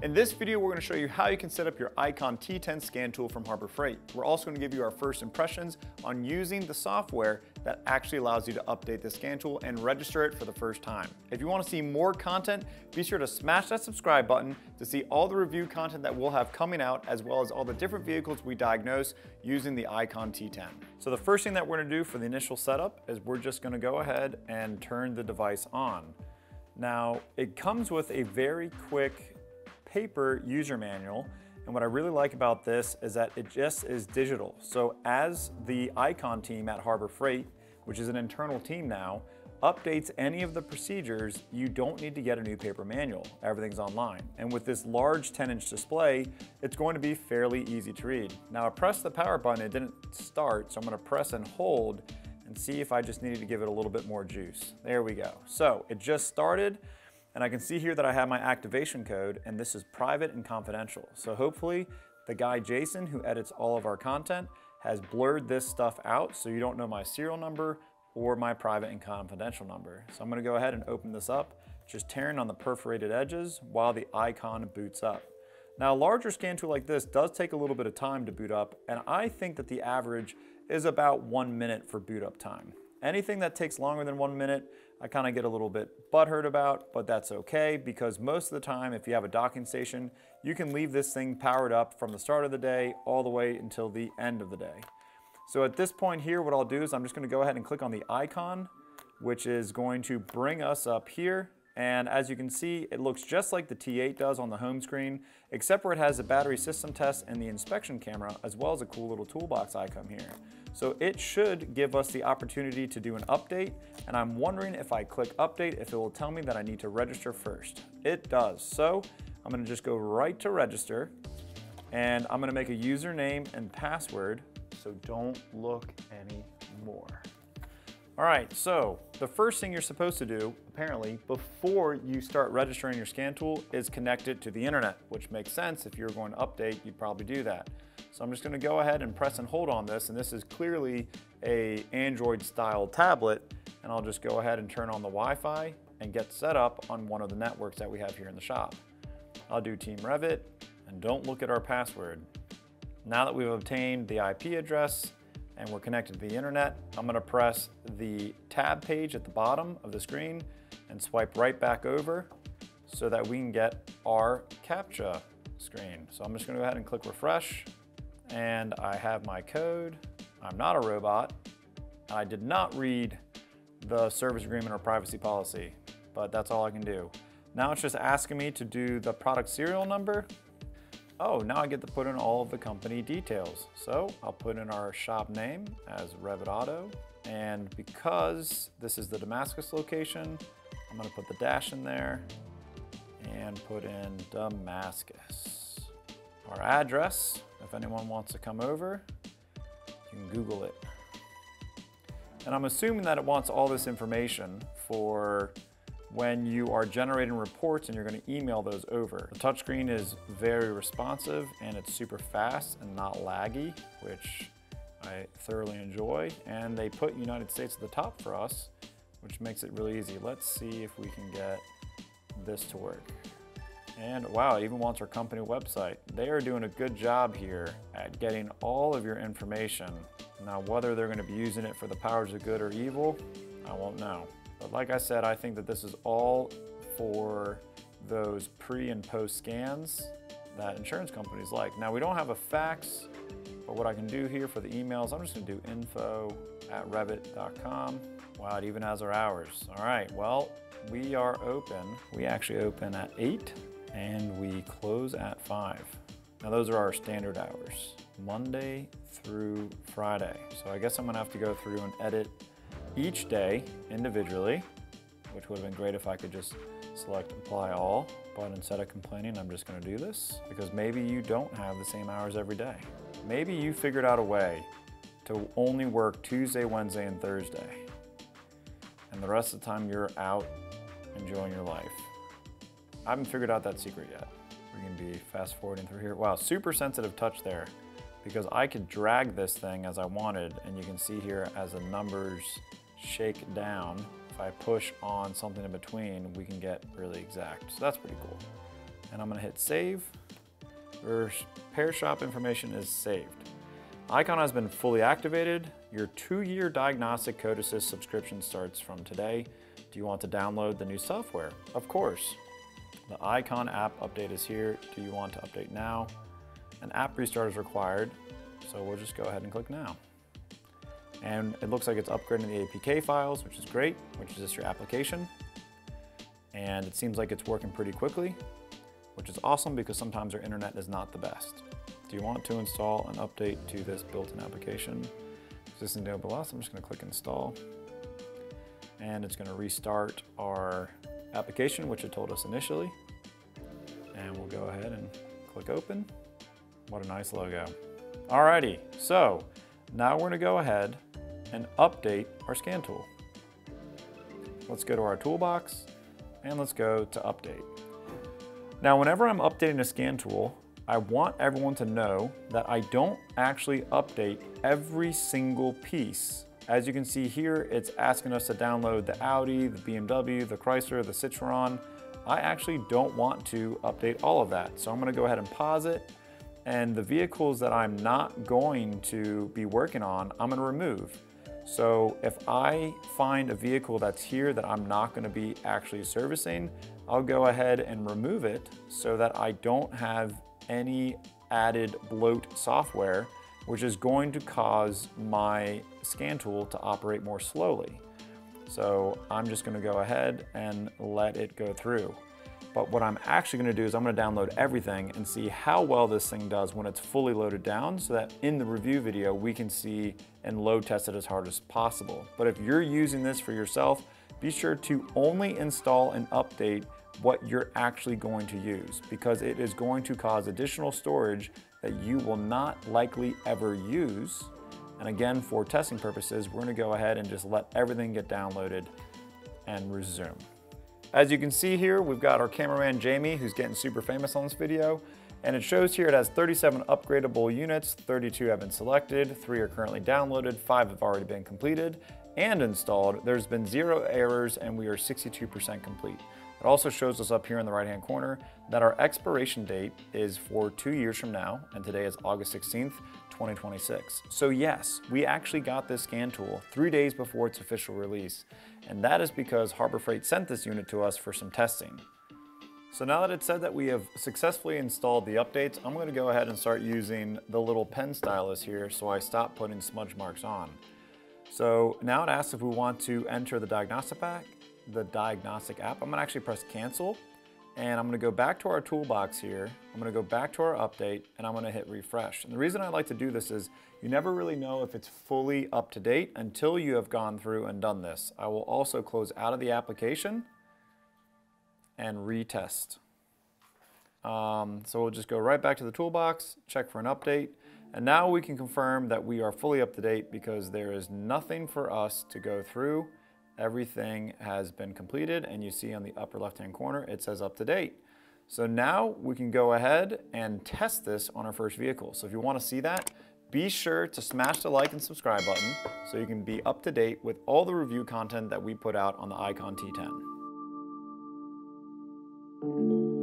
In this video, we're going to show you how you can set up your Icon T10 scan tool from Harbor Freight. We're also going to give you our first impressions on using the software that actually allows you to update the scan tool and register it for the first time. If you want to see more content, be sure to smash that subscribe button to see all the review content that we'll have coming out, as well as all the different vehicles we diagnose using the Icon T10. So the first thing that we're going to do for the initial setup is we're just going to go ahead and turn the device on. Now, it comes with a very quick paper user manual. And what I really like about this is that it just is digital. So as the Icon team at Harbor Freight, which is an internal team now, updates any of the procedures, you don't need to get a new paper manual. Everything's online. And with this large 10 inch display, it's going to be fairly easy to read. Now I pressed the power button, it didn't start, so I'm gonna press and hold and see if I just needed to give it a little bit more juice. There we go. So it just started. And I can see here that I have my activation code and this is private and confidential. So hopefully the guy Jason who edits all of our content has blurred this stuff out so you don't know my serial number or my private and confidential number. So I'm gonna go ahead and open this up, just tearing on the perforated edges while the icon boots up. Now a larger scan tool like this does take a little bit of time to boot up and I think that the average is about one minute for boot up time. Anything that takes longer than one minute, I kind of get a little bit butthurt about, but that's okay because most of the time, if you have a docking station, you can leave this thing powered up from the start of the day all the way until the end of the day. So at this point here, what I'll do is I'm just gonna go ahead and click on the icon, which is going to bring us up here. And as you can see, it looks just like the T8 does on the home screen, except where it has the battery system test and the inspection camera, as well as a cool little toolbox icon here. So it should give us the opportunity to do an update, and I'm wondering if I click update, if it will tell me that I need to register first. It does. So I'm gonna just go right to register, and I'm gonna make a username and password, so don't look anymore. All right, so the first thing you're supposed to do, apparently, before you start registering your scan tool is connect it to the internet, which makes sense. If you're going to update, you'd probably do that. So I'm just gonna go ahead and press and hold on this, and this is clearly a Android style tablet, and I'll just go ahead and turn on the Wi-Fi and get set up on one of the networks that we have here in the shop. I'll do Team Revit, and don't look at our password. Now that we've obtained the IP address and we're connected to the internet, I'm gonna press the tab page at the bottom of the screen and swipe right back over so that we can get our CAPTCHA screen. So I'm just gonna go ahead and click refresh and I have my code. I'm not a robot. I did not read the service agreement or privacy policy, but that's all I can do. Now it's just asking me to do the product serial number. Oh, now I get to put in all of the company details. So I'll put in our shop name as Revit Auto. And because this is the Damascus location, I'm gonna put the dash in there and put in Damascus. Our address, if anyone wants to come over, you can Google it. And I'm assuming that it wants all this information for when you are generating reports and you're going to email those over. The touchscreen is very responsive and it's super fast and not laggy, which I thoroughly enjoy. And they put United States at the top for us, which makes it really easy. Let's see if we can get this to work. And wow, it even wants our company website. They are doing a good job here at getting all of your information. Now, whether they're gonna be using it for the powers of good or evil, I won't know. But like I said, I think that this is all for those pre and post scans that insurance companies like. Now, we don't have a fax, but what I can do here for the emails, I'm just gonna do info at revit.com. Wow, it even has our hours. All right, well, we are open. We actually open at 8 and we close at 5. Now those are our standard hours, Monday through Friday. So I guess I'm gonna have to go through and edit each day individually, which would have been great if I could just select apply all, but instead of complaining, I'm just gonna do this because maybe you don't have the same hours every day. Maybe you figured out a way to only work Tuesday, Wednesday, and Thursday. And the rest of the time you're out enjoying your life. I haven't figured out that secret yet. We're gonna be fast forwarding through here. Wow, super sensitive touch there because I could drag this thing as I wanted and you can see here as the numbers shake down, if I push on something in between, we can get really exact. So that's pretty cool. and I'm gonna hit save. Your Repair shop information is saved. Icon has been fully activated. Your two-year diagnostic code assist subscription starts from today. Do you want to download the new software? Of course. The Icon app update is here. Do you want to update now? An app restart is required, so we'll just go ahead and click now. And it looks like it's upgrading the APK files, which is great, which is just your application. And it seems like it's working pretty quickly, which is awesome because sometimes our internet is not the best. Do you want to install an update to this built-in application? Existing DLBLS, I'm just gonna click install. And it's gonna restart our application, which it told us initially. And we'll go ahead and click open. What a nice logo. Alrighty, so now we're gonna go ahead and update our scan tool. Let's go to our toolbox and let's go to update. Now, whenever I'm updating a scan tool, I want everyone to know that I don't actually update every single piece. As you can see here, it's asking us to download the Audi, the BMW, the Chrysler, the Citroen. I actually don't want to update all of that. So I'm gonna go ahead and pause it. And the vehicles that I'm not going to be working on, I'm gonna remove. So if I find a vehicle that's here that I'm not gonna be actually servicing, I'll go ahead and remove it so that I don't have any added bloat software, which is going to cause my scan tool to operate more slowly. So I'm just gonna go ahead and let it go through. But what I'm actually gonna do is I'm gonna download everything and see how well this thing does when it's fully loaded down so that in the review video, we can see and load test it as hard as possible. But if you're using this for yourself, be sure to only install and update what you're actually going to use because it is going to cause additional storage that you will not likely ever use. And again, for testing purposes, we're gonna go ahead and just let everything get downloaded and resume. As you can see here, we've got our cameraman Jamie, who's getting super famous on this video. And it shows here it has 37 upgradable units, 32 have been selected, three are currently downloaded, five have already been completed and installed. There's been zero errors and we are 62% complete. It also shows us up here in the right hand corner that our expiration date is for two years from now, and today is August 16th, 2026. So yes, we actually got this scan tool three days before its official release, and that is because Harbor Freight sent this unit to us for some testing. So now that it's said that we have successfully installed the updates, I'm gonna go ahead and start using the little pen stylus here so I stop putting smudge marks on. So now it asks if we want to enter the diagnostic pack, the diagnostic app. I'm gonna actually press cancel and I'm gonna go back to our toolbox here. I'm gonna go back to our update and I'm gonna hit refresh. And the reason I like to do this is you never really know if it's fully up to date until you have gone through and done this. I will also close out of the application and retest. Um, so we'll just go right back to the toolbox, check for an update, and now we can confirm that we are fully up to date because there is nothing for us to go through everything has been completed and you see on the upper left hand corner it says up to date. So now we can go ahead and test this on our first vehicle. So if you want to see that, be sure to smash the like and subscribe button so you can be up to date with all the review content that we put out on the Icon T10.